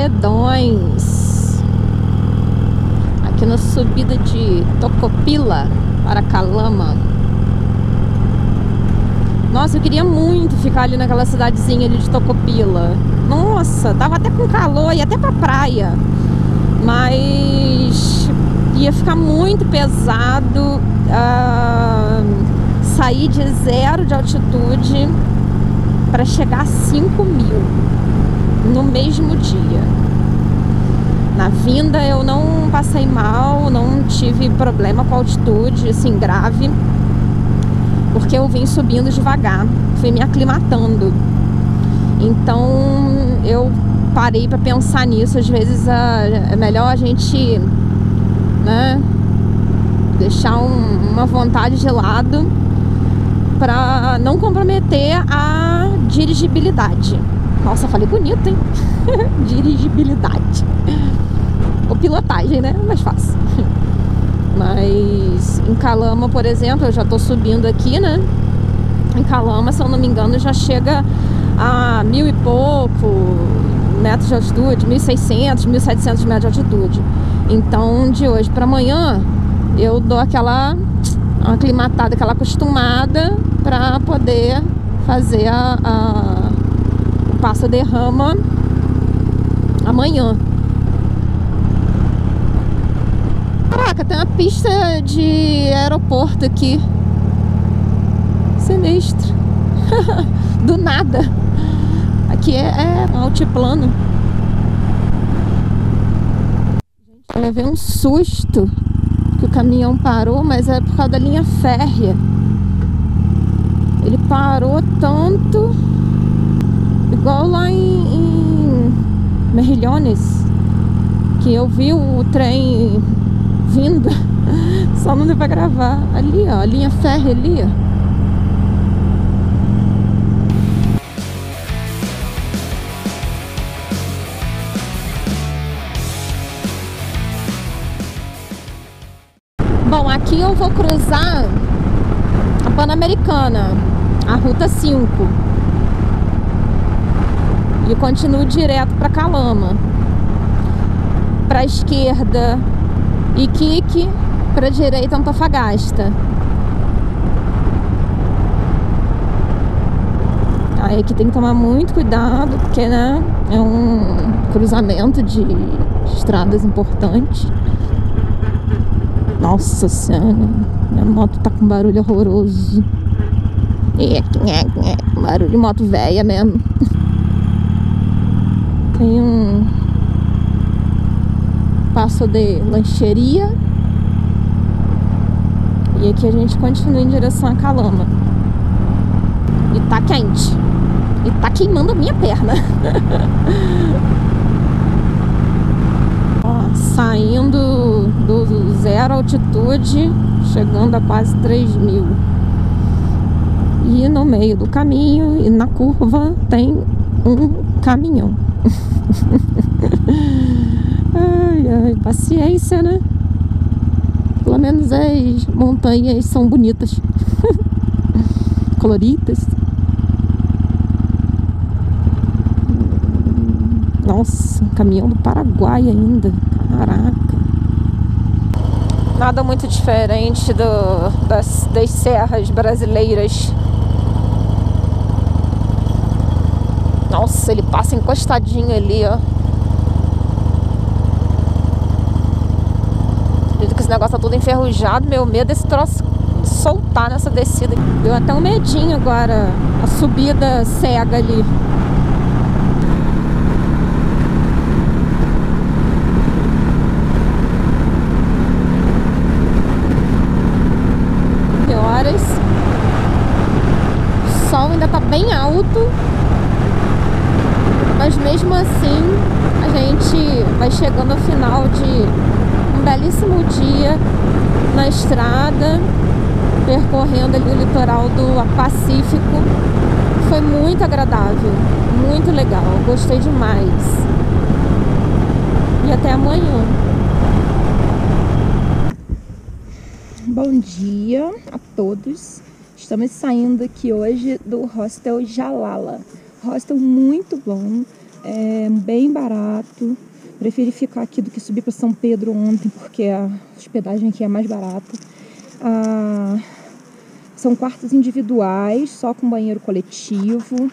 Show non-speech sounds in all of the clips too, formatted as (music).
paredões. Aqui na subida de Tocopila para Calama. Nossa, eu queria muito ficar ali naquela cidadezinha ali de Tocopila. Nossa, tava até com calor e até pra praia. Mas ia ficar muito pesado uh, sair de zero de altitude para chegar a 5 mil no mesmo dia. Na vinda eu não passei mal, não tive problema com altitude, assim, grave porque eu vim subindo devagar, fui me aclimatando. Então eu parei para pensar nisso. Às vezes é melhor a gente né, deixar um, uma vontade de lado para não comprometer a dirigibilidade. Nossa, falei bonito, hein? (laughs) dirigibilidade. Ou pilotagem, né? Mais fácil. Mas em Calama, por exemplo, eu já estou subindo aqui, né? Em Calama, se eu não me engano, já chega a mil e pouco metros de altitude, 1.600, 1.700 metros de altitude. Então, de hoje para amanhã, eu dou aquela aclimatada, aquela acostumada para poder fazer a, a, o passo derrama amanhã. Caraca, tem uma pista de aeroporto aqui. Sinistro. (laughs) Do nada. Aqui é, é um altiplano. Eu levei um susto que o caminhão parou, mas é por causa da linha férrea. Ele parou tanto, igual lá em, em Merrilhones, que eu vi o trem vindo. (laughs) Só não deu pra gravar. Ali, ó, a linha férrea ali, ó. Bom, aqui eu vou cruzar a Pan-Americana, a Ruta 5. E continuo direto para Calama. Para a esquerda, Iquique, para a direita Antofagasta. Aí aqui tem que tomar muito cuidado, porque né, é um cruzamento de estradas importante. Nossa senhora, minha moto tá com barulho horroroso. É, barulho de moto velha mesmo. Tem um passo de lancheria. E aqui a gente continua em direção a Calama. E tá quente. E tá queimando a minha perna. (laughs) Ó, saindo do zero altitude, chegando a quase 3 mil. E no meio do caminho e na curva tem um caminhão. Ai, ai, paciência, né? Pelo menos as montanhas são bonitas. (laughs) Coloridas. Nossa, caminhão do Paraguai ainda. Caraca. Nada muito diferente do, das, das serras brasileiras. Nossa, ele passa encostadinho ali, ó. negócio tá tudo enferrujado. Meu medo é esse troço soltar nessa descida. Deu até um medinho agora. A subida cega ali. Que horas? O sol ainda tá bem alto. Mas mesmo assim, a gente vai chegando ao final de um belíssimo dia na estrada, percorrendo ali o litoral do Pacífico. Foi muito agradável, muito legal, gostei demais. E até amanhã. Bom dia a todos. Estamos saindo aqui hoje do Hostel Jalala. Hostel muito bom, é bem barato. Preferi ficar aqui do que subir para São Pedro ontem, porque a hospedagem aqui é mais barata. Ah, são quartos individuais, só com banheiro coletivo.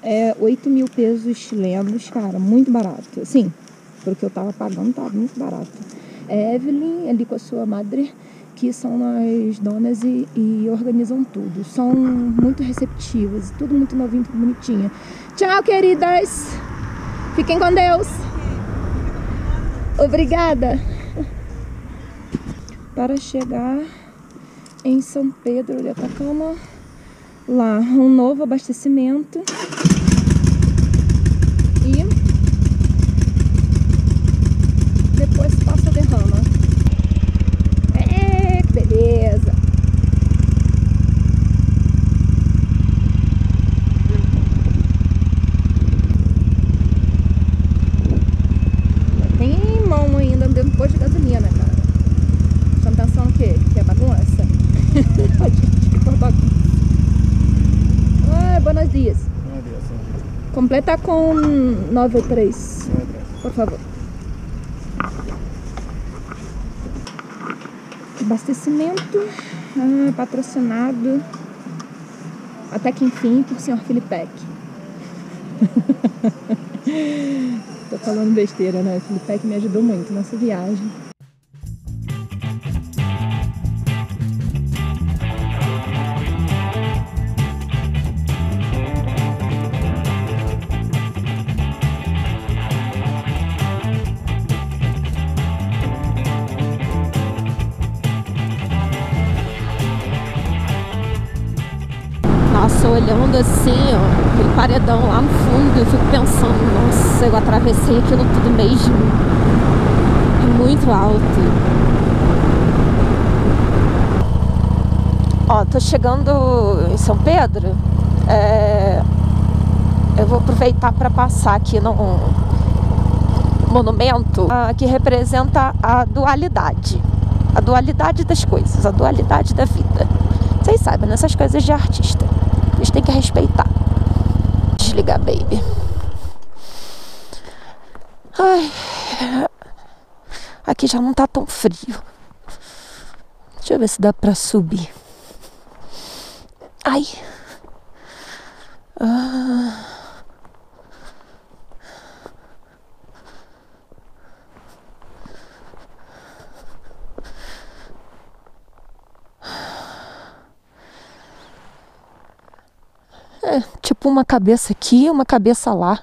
É 8 mil pesos chilenos, cara, muito barato. Sim, pelo que eu tava pagando, tava muito barato. Evelyn, ali com a sua madre, que são as donas e, e organizam tudo. São muito receptivas, tudo muito novinho, tudo bonitinho. Tchau, queridas! Fiquem com Deus! Obrigada! Para chegar em São Pedro de Atacama, lá um novo abastecimento. Completa com 93. Por favor. Abastecimento ah, patrocinado até que enfim por senhor Filipec. (laughs) Tô falando besteira, né? Filipec me ajudou muito nessa viagem. Olhando assim, ó, aquele paredão lá no fundo, eu fico pensando, nossa, eu atravessei aquilo tudo mesmo. É muito alto. Ó, tô chegando em São Pedro. É, eu vou aproveitar para passar aqui num monumento uh, que representa a dualidade. A dualidade das coisas, a dualidade da vida. Vocês sabem, nessas coisas de artista. Eles têm que respeitar. Desligar, baby. Ai. Aqui já não tá tão frio. Deixa eu ver se dá pra subir. Ai. Ah. É, tipo uma cabeça aqui, uma cabeça lá.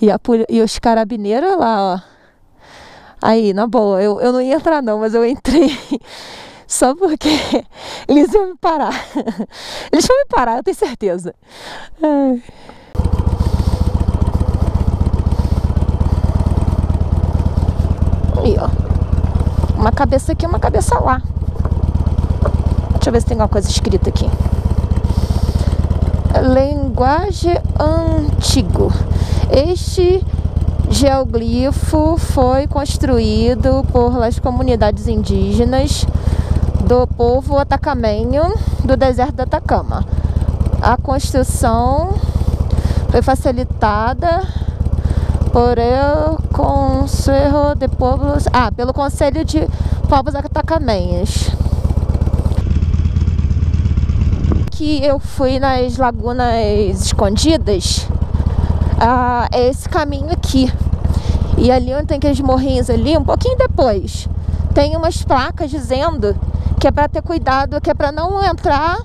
E, a, e os carabineiros lá, ó. Aí, na boa, eu, eu não ia entrar não, mas eu entrei (laughs) só porque (laughs) eles iam me parar. (laughs) Eles vão me parar, eu tenho certeza. Ai. Aí, ó. Uma cabeça aqui, uma cabeça lá. Deixa eu ver se tem alguma coisa escrita aqui linguagem antigo. Este geoglifo foi construído por as comunidades indígenas do povo atacamenho do deserto do Atacama. A construção foi facilitada por el Conselho de Povos, ah, pelo Conselho de Povos Atacamenhos. Que eu fui nas lagunas escondidas, ah, é esse caminho aqui. E ali onde tem aqueles morrinhos ali, um pouquinho depois, tem umas placas dizendo que é para ter cuidado, que é para não entrar,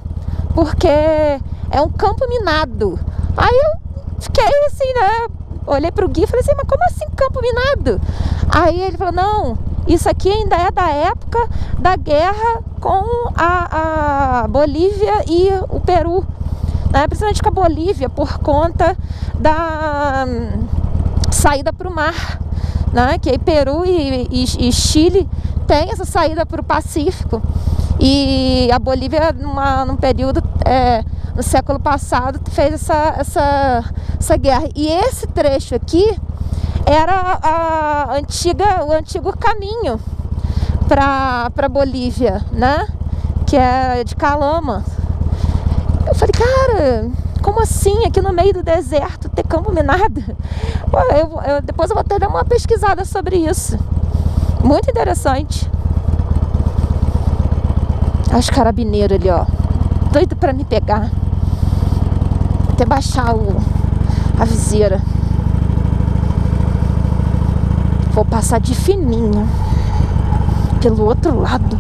porque é um campo minado. Aí eu fiquei assim, né? Olhei pro Gui e falei assim, mas como assim campo minado? Aí ele falou, não, isso aqui ainda é da época da guerra com a, a Bolívia e o Peru, né? principalmente com a Bolívia, por conta da hum, saída para o mar. Né? Que aí Peru e, e, e Chile tem essa saída para o Pacífico. E a Bolívia, numa, num período, é, no século passado, fez essa, essa, essa guerra. E esse trecho aqui era a antiga, o antigo caminho para Bolívia, né? Que é de Calama. Eu falei, cara, como assim aqui no meio do deserto ter campo minado? (laughs) Pô, eu, eu, depois eu vou até dar uma pesquisada sobre isso. Muito interessante. Os carabineiros ali, ó. Doido pra me pegar. Até baixar o, a viseira. Vou passar de fininho. Pelo outro lado.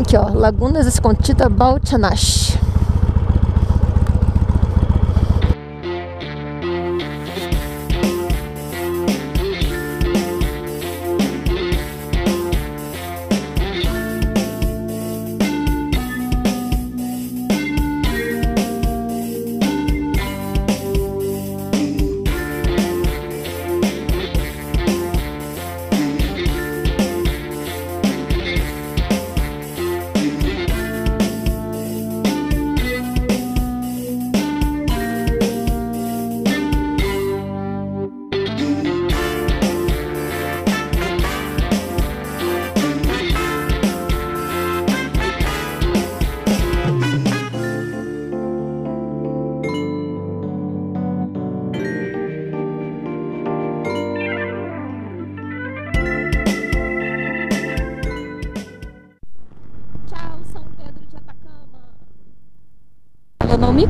Aqui, ó, Lagunas Escontida Baltanash.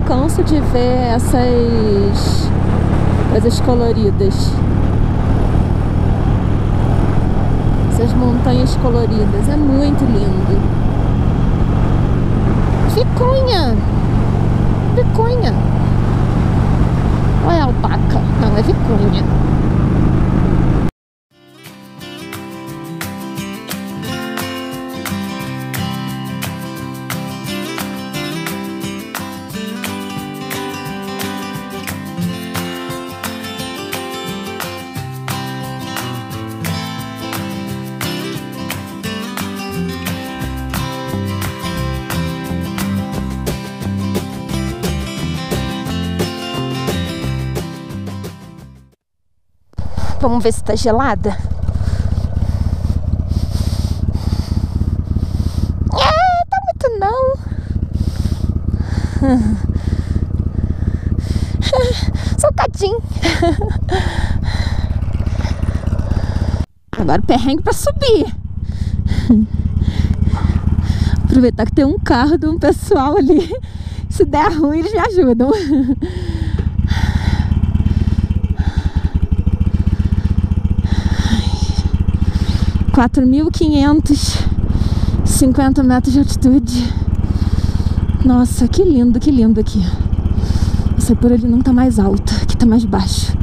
Canso de ver essas coisas coloridas. Essas montanhas coloridas. É muito lindo. Viconha! Viconha! Ou é alpaca? Não, é viconha. Vamos ver se tá gelada. É, tá muito não. (laughs) Soltadinho. Agora perrengue pra subir. Aproveitar que tem um carro de um pessoal ali. Se der ruim, eles me ajudam. Quatro mil quinhentos cinquenta metros de altitude. Nossa, que lindo, que lindo aqui. Essa por ali não tá mais alta, aqui tá mais baixo.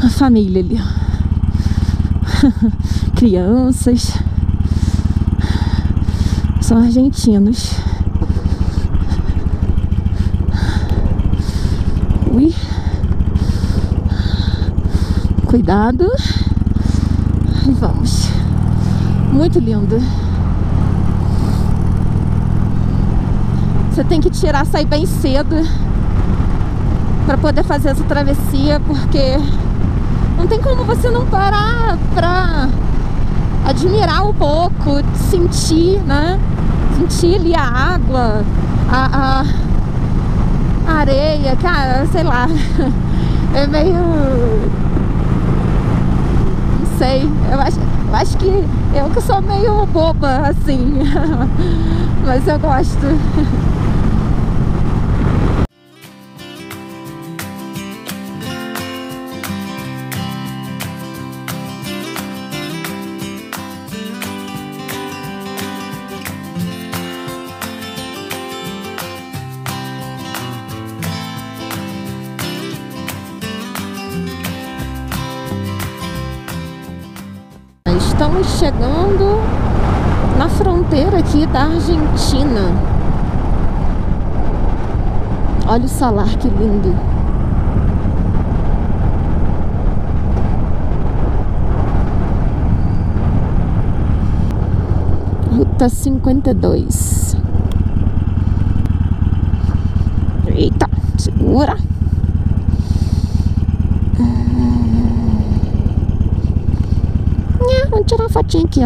A família ali. (laughs) Crianças. São argentinos. Ui. Cuidado. E vamos. Muito lindo. Você tem que tirar, sair bem cedo para poder fazer essa travessia, porque não tem como você não parar pra admirar um pouco, sentir, né? Sentir ali a água, a, a areia, cara, sei lá. (laughs) É meio. Sei. Eu acho, eu acho que eu que sou meio boba, assim. (laughs) Mas eu gosto. (laughs) Estamos chegando na fronteira aqui da Argentina. Olha o salar, que lindo. Ruta 52. Eita, segura. Aqui.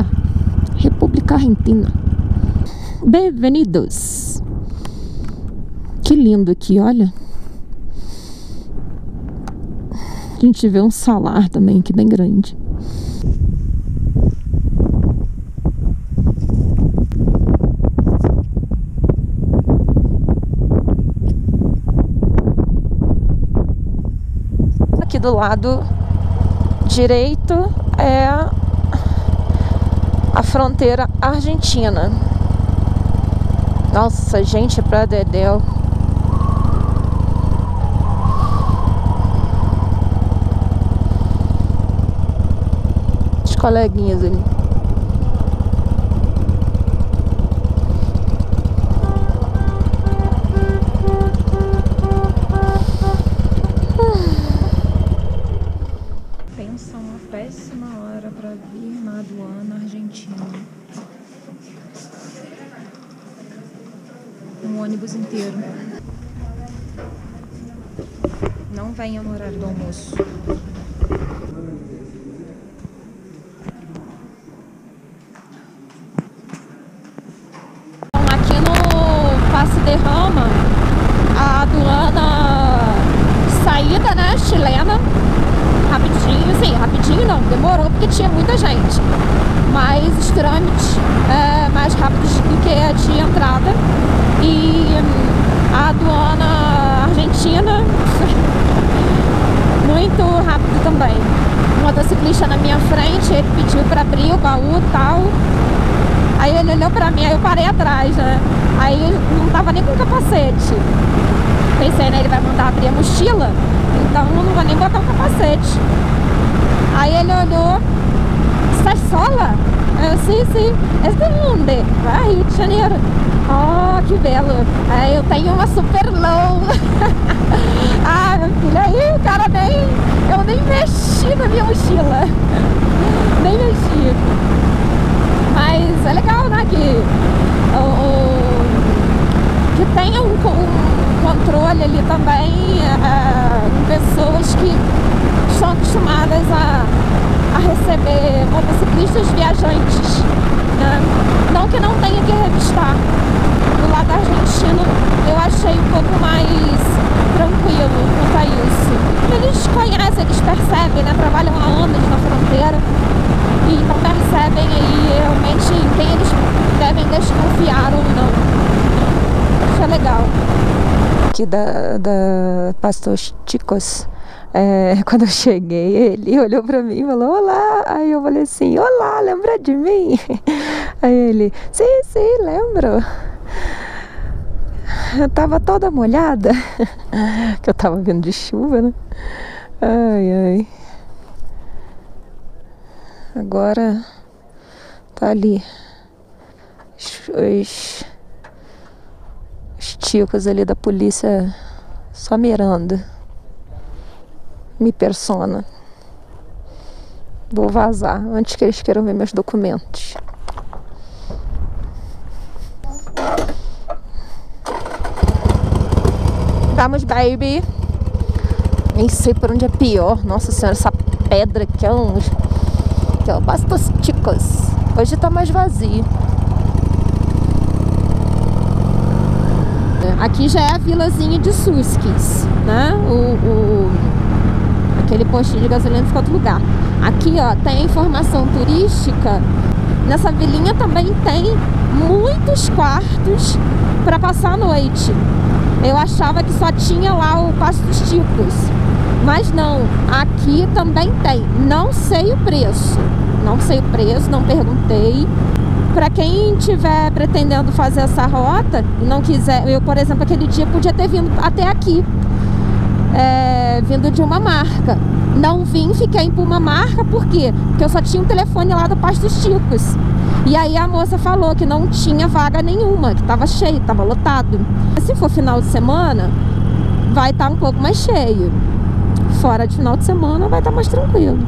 República Argentina. Bem-vindos. Que lindo aqui, olha. A gente vê um salar também aqui bem grande. Aqui do lado direito é a fronteira argentina. Nossa, gente, pra Dedéu. Os coleguinhas ali. Ônibus inteiro. Não venha no horário do almoço. Então, Aqui no Passe de Rama, a aduana saída, né, chilena, rapidinho, sim, rapidinho não, demorou porque tinha muita gente. Mas os trâmites é, mais rápidos do que a de entrada. E hum, a aduana argentina, muito rápido também. Um motociclista na minha frente, ele pediu para abrir o baú e tal. Aí ele olhou pra mim, aí eu parei atrás, né? Aí não tava nem com capacete. Pensei, né? Ele vai mandar abrir a mochila, então não vou nem botar o capacete. Aí ele olhou, sai sola? Eu, sim, sim. Es de onde? Ah, Rio de Janeiro. Oh, que belo. Aí eu tenho uma super low. (laughs) ah, meu filho, aí o cara nem. Eu nem mexi na minha mochila. nem mexi. Mas é legal, né? Que, o, que tenha um, um controle ali também com pessoas que estão acostumadas a, a receber motociclistas viajantes. né? Não que não tenha que revistar. Do lado argentino eu achei um pouco mais tranquilo quanto a isso. Eles conhecem, eles percebem, né? Trabalham há anos na fronteira e então percebem aí realmente em quem eles devem desconfiar ou não. Isso é legal. Aqui da, da Pastor Chicos, é, (laughs) quando eu cheguei, ele olhou pra mim e falou, olá. Aí eu falei assim, olá, lembra de mim? (laughs) Aí ele, sim, sim, lembro. Eu tava toda molhada, (laughs) que eu tava vindo de chuva, né? Ai, ai. Agora tá ali os, os, os ticos ali da polícia só mirando. Me persona. Vou vazar antes que eles queiram ver meus documentos. Vamos, baby. Nem sei por onde é pior. Nossa senhora, essa pedra aqui é um. Que é o Bastos Chicos. Hoje tá mais vazio. Aqui já é a vilazinha de Suskis, né? O, o- aquele postinho de gasolina fica outro lugar. Aqui, ó, tem informação turística. Nessa vilinha também tem muitos quartos para passar a noite. Eu achava que só tinha lá o Passo dos Ticos. Mas não, aqui também tem. Não sei o preço. Não sei o preço, não perguntei. Para quem estiver pretendendo fazer essa rota e não quiser, eu, por exemplo, aquele dia podia ter vindo até aqui, é, vindo de uma marca. Não vim, fiquei por uma marca, por quê? Porque eu só tinha um telefone lá do Pasto dos. E aí a moça falou que não tinha vaga nenhuma, que estava cheio, estava lotado. Se for final de semana, vai estar um pouco mais cheio. Fora de final de semana, vai estar mais tranquilo.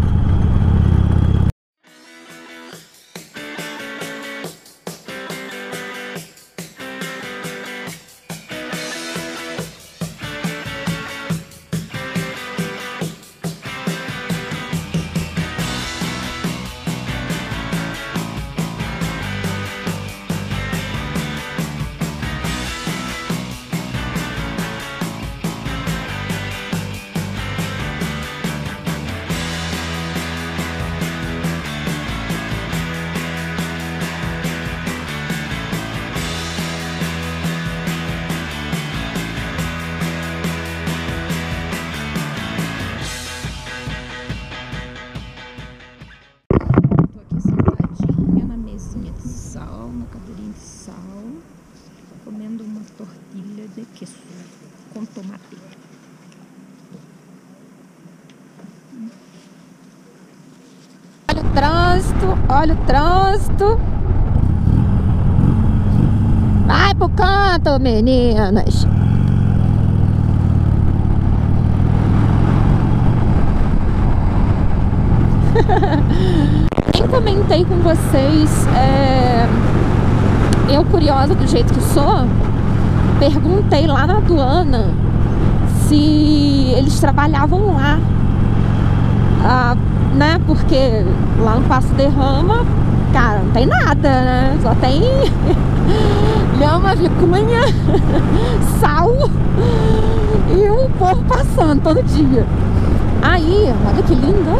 Olha o trânsito. Vai pro canto, meninas. (laughs) Nem comentei com vocês, é, eu curiosa do jeito que sou, perguntei lá na aduana se eles trabalhavam lá. Ah, né? Porque lá no Passo Derrama, cara, não tem nada, né? Só tem (laughs) lhama, vicunha, (laughs) sal e o povo passando todo dia. Aí, olha que lindo,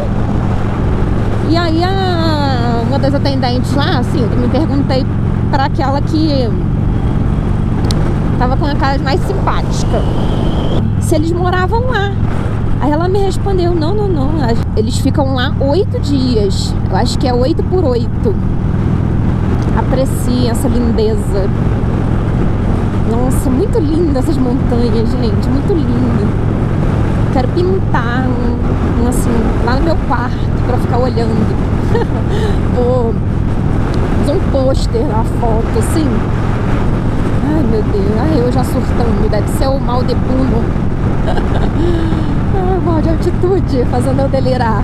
E aí a, uma das atendentes lá, assim, eu me perguntei para aquela que tava com a cara mais simpática. Se eles moravam lá. Aí ela me respondeu, não, não, não. Eles ficam lá oito dias. Eu acho que é oito por oito. Apreciem essa lindeza. Nossa, muito linda essas montanhas, gente. Muito linda. Quero pintar um, um assim, lá no meu quarto pra ficar olhando. (laughs) Vou fazer um pôster, uma foto, assim Ai, meu Deus. Ai, eu já surtando. Deve ser o mal de Puno. (laughs) Ai, mal de altitude, fazendo eu delirar.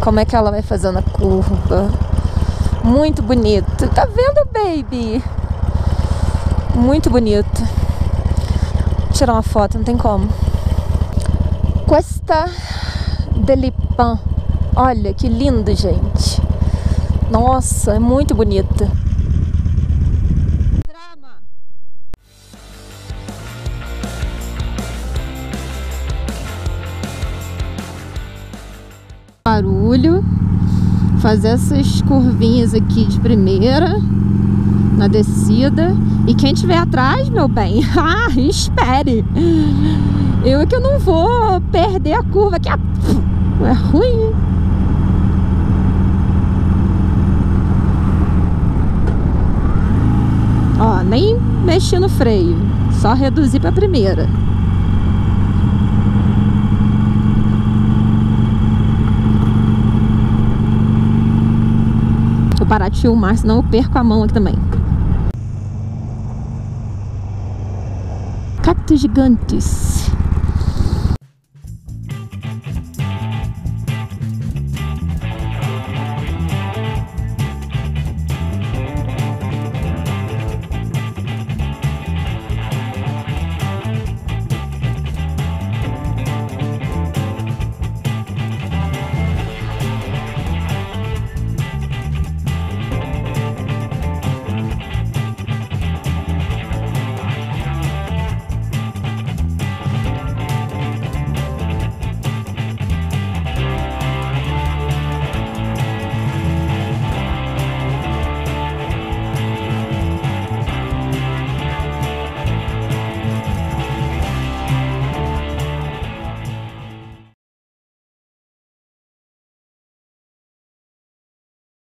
Como é que ela vai fazendo a curva? Muito bonito. Tá vendo, baby? Muito bonito. Vou tirar uma foto, não tem como. Cuesta de Lipan. Olha que lindo, gente. Nossa, é muito bonita. Barulho, fazer essas curvinhas aqui de primeira, na descida. E quem tiver atrás, meu bem, (laughs) ah, espere. Eu é que eu não vou perder a curva aqui. É ruim. Ó, nem mexi no freio, só reduzir para primeira. Parar de filmar, senão eu perco a mão aqui também. Cactos gigantes.